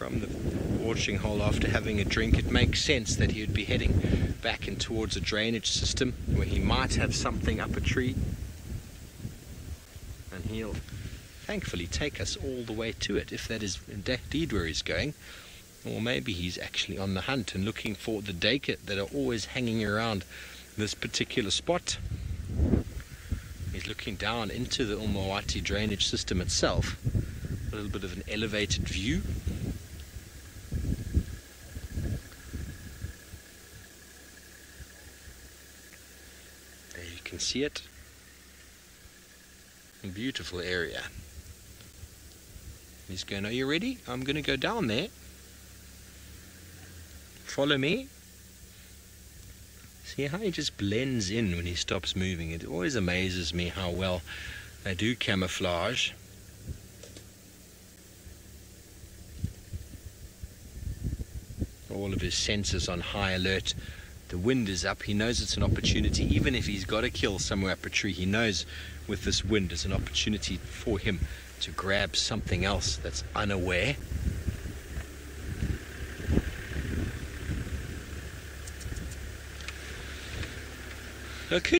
from the watering hole after having a drink, it makes sense that he would be heading back in towards a drainage system where he might have something up a tree. And he'll thankfully take us all the way to it if that is indeed where he's going. Or maybe he's actually on the hunt and looking for the duiker that are always hanging around this particular spot. He's looking down into the Mlowathi drainage system itself. A little bit of an elevated view. There you can see it. Beautiful area. He's going, Are you ready? I'm going to go down there. Follow me. See how he just blends in when he stops moving. It always amazes me how well they do camouflage. All of his senses on high alert. The wind is up. He knows it's an opportunity. Even if he's got to kill somewhere up a tree, he knows with this wind it's an opportunity for him to grab something else that's unaware. Okay.